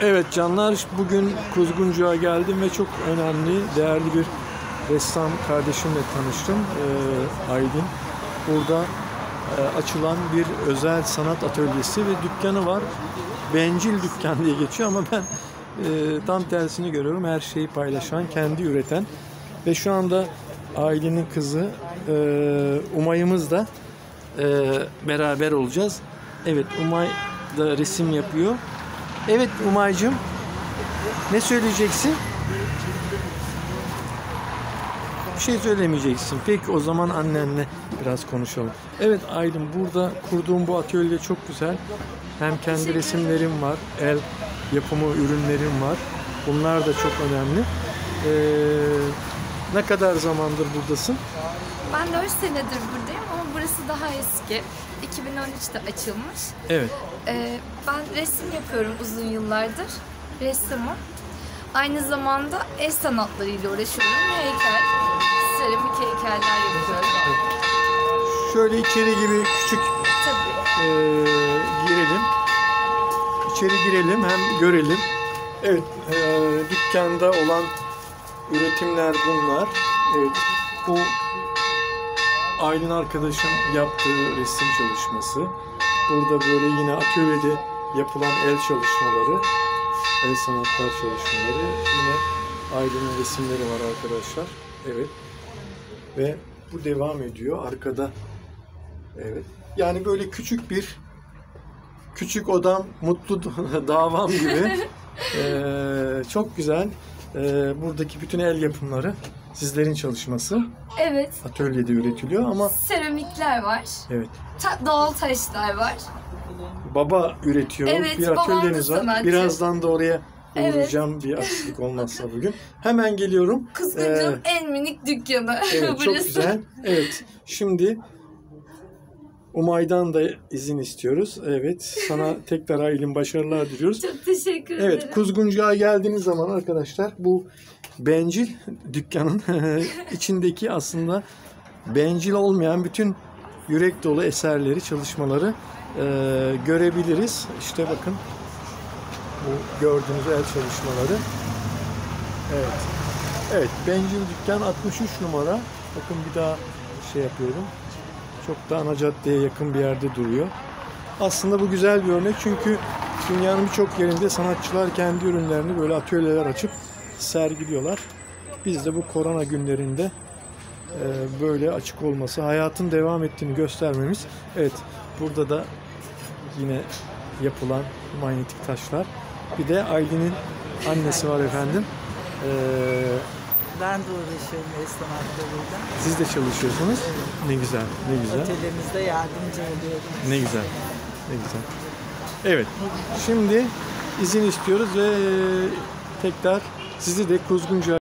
Evet canlar bugün Kuzguncu'ya geldim ve çok önemli, değerli bir ressam kardeşimle tanıştım. Ee, Aydın. Burada e, açılan bir özel sanat atölyesi ve dükkanı var. Bencil dükkan diye geçiyor ama ben e, tam tersini görüyorum. Her şeyi paylaşan, kendi üreten ve şu anda ailenin kızı e, Umay'ımız da e, beraber olacağız. Evet Umay da resim yapıyor. Evet Umay'cığım ne söyleyeceksin? Bir şey söylemeyeceksin. Peki o zaman annenle biraz konuşalım. Evet Aylin burada kurduğum bu atölye çok güzel. Hem kendi resimlerim var, el yapımı ürünlerim var. Bunlar da çok önemli. Ee, ne kadar zamandır buradasın? Ben 4 senedir buradayım ama burası daha eski. 2013'te açılmış. Evet. Ee, ben resim yapıyorum uzun yıllardır. Ressamım. Aynı zamanda el sanatlarıyla uğraşıyorum. Heykel, seramik heykeller yapıyorum. Şöyle içeri gibi küçük Tabii. Ee, girelim. İçeri girelim hem görelim. Evet, e, dükkanda olan üretimler bunlar. Evet, bu Aylin arkadaşım yaptığı resim çalışması. Burada böyle yine atölyede yapılan el çalışmaları, el sanatlar çalışmaları. Yine Aylin'in resimleri var arkadaşlar. Evet. Ve bu devam ediyor. Arkada Evet. Yani böyle küçük bir küçük odam, mutlu davam gibi. Ee, çok güzel. Ee, buradaki bütün el yapımları sizlerin çalışması. Evet. Atölyede üretiliyor ama Seramikler var. evet. Ta- doğal taşlar var. Baba üretiyor. Evet, bir babam da atölyeniz var. sanatçı. Birazdan da oraya Evet. uğrayacağım bir aksilik olmazsa bugün. Hemen geliyorum. Kuzguncu'nun en minik dükkanı. Ee, Evet çok burası. güzel. Evet. Şimdi Umay'dan da izin istiyoruz. Evet. Sana tekrar Aylin başarılar diliyoruz. Çok teşekkür ederim. Evet, Kuzguncu'ya geldiğiniz zaman arkadaşlar bu bencil dükkanın içindeki aslında bencil olmayan bütün yürek dolu eserleri, çalışmaları e, görebiliriz. İşte bakın bu gördüğünüz el çalışmaları. Evet. Evet, bencil dükkan 63 numara. Bakın bir daha şey yapıyorum. Çok da ana caddeye yakın bir yerde duruyor. Aslında bu güzel bir örnek çünkü dünyanın birçok yerinde sanatçılar kendi ürünlerini böyle atölyeler açıp sergiliyorlar. Biz de bu korona günlerinde e, böyle açık olması, hayatın devam ettiğini göstermemiz. Evet, burada da yine yapılan manyetik taşlar. Bir de Aylin'in annesi var efendim. E, Ben de uğraşıyorum el sanatlarıyla. siz de çalışıyorsunuz. Ne güzel, ne güzel. Atölyemizde yardımcı oluyorum. Ne güzel. Ne güzel. Evet. Şimdi izin istiyoruz ve tekrar sizi de Kuzguncu